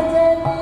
Let it be.